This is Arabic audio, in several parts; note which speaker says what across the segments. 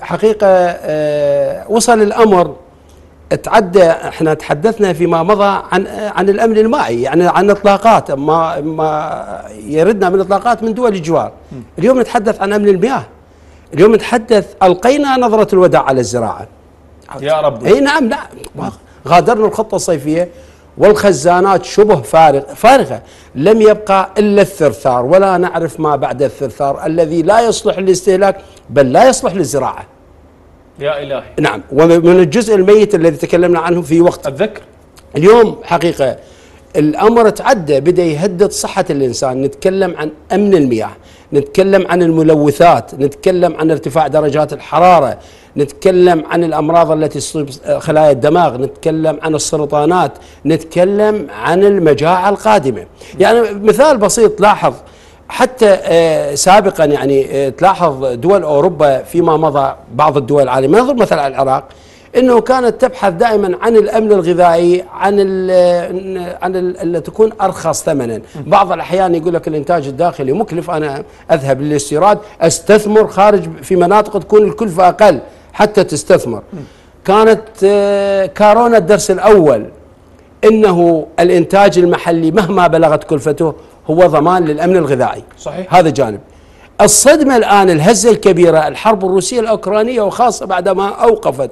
Speaker 1: حقيقة آه، وصل الأمر. تعدى إحنا تحدثنا فيما مضى عن عن الأمن المائي يعني عن إطلاقات ما ما يردنا من إطلاقات من دول الجوار. اليوم نتحدث عن أمن المياه. اليوم نتحدث ألقينا نظرة الوداع على الزراعة.
Speaker 2: يا رب.
Speaker 1: أي نعم نعم غادرنا الخطة الصيفية. والخزانات شبه فارغ فارغة. لم يبقى إلا الثرثار ولا نعرف ما بعد الثرثار الذي لا يصلح للاستهلاك بل لا يصلح للزراعة.
Speaker 2: يا إلهي.
Speaker 1: نعم. ومن الجزء الميت الذي تكلمنا عنه في وقت
Speaker 2: أتذكر.
Speaker 1: اليوم حقيقة الأمر تعدى بدأ يهدد صحة الإنسان. نتكلم عن أمن المياه نتكلم عن الملوثات نتكلم عن ارتفاع درجات الحرارة نتكلم عن الأمراض التي تصيب خلايا الدماغ نتكلم عن السرطانات نتكلم عن المجاعة القادمة. يعني مثال بسيط لاحظ حتى آه، سابقا يعني آه، تلاحظ دول أوروبا فيما مضى بعض الدول العالمية نضرب مثلا على العراق. إنه كانت تبحث دائما عن الأمن الغذائي عن ال عن اللي تكون أرخص ثمنا. بعض الأحيان يقول لك الإنتاج الداخلي مكلف أنا أذهب للاستيراد أستثمر خارج في مناطق تكون الكلفه أقل حتى تستثمر. كانت كارونا الدرس الأول إنه الإنتاج المحلي مهما بلغت كلفته هو ضمان للأمن الغذائي.
Speaker 2: صحيح.
Speaker 1: هذا جانب. الصدمة الآن الهزة الكبيرة الحرب الروسية الأوكرانية وخاصة بعدما أوقفت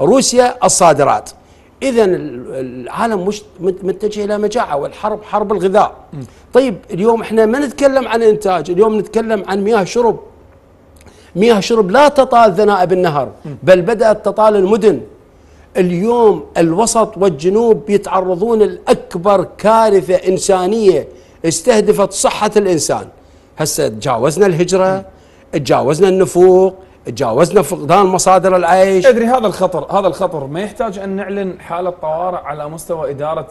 Speaker 1: روسيا الصادرات. اذا العالم مش متجه إلى مجاعة والحرب حرب الغذاء. طيب اليوم إحنا ما نتكلم عن إنتاج اليوم نتكلم عن مياه شرب. مياه شرب لا تطال ذنائب النهر بل بدأت تطال المدن. اليوم الوسط والجنوب يتعرضون لأكبر كارثة إنسانية استهدفت صحة الإنسان. هسه تجاوزنا الهجرة تجاوزنا النفوق تجاوزنا فقدان مصادر العيش.
Speaker 2: أدري هذا الخطر هذا الخطر. ما يحتاج أن نعلن حاله طوارئ على مستوى إدارة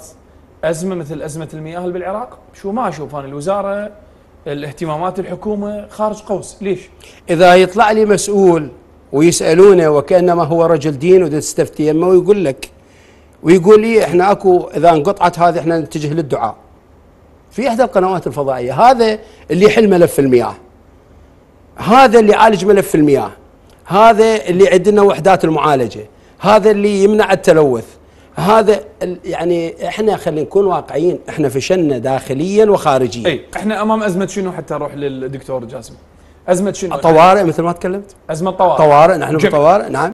Speaker 2: أزمة مثل أزمة المياه بالعراق. شو ما أشوف أنا الوزارة الاهتمامات الحكومة خارج قوس. ليش؟
Speaker 1: إذا يطلع لي مسؤول ويسالونه وكأنما هو رجل دين وتستفتي يمه ويقول لك. ويقول لي إحنا أكو إذا انقطعت هذه إحنا نتجه للدعاء. في إحدى القنوات الفضائية هذا اللي يحل ملف المياه. هذا اللي يعالج ملف المياه. هذا اللي يعد لنا وحدات المعالجة. هذا اللي يمنع التلوث. هذا يعني إحنا خلينا نكون واقعيين. إحنا فشلنا داخليا وخارجيا.
Speaker 2: إي إحنا أمام أزمة شنو حتى أروح للدكتور جاسم؟ أزمة شنو؟
Speaker 1: طوارئ مثل ما تكلمت؟
Speaker 2: أزمة طوارئ
Speaker 1: طوارئ نحن في طوارئ نعم.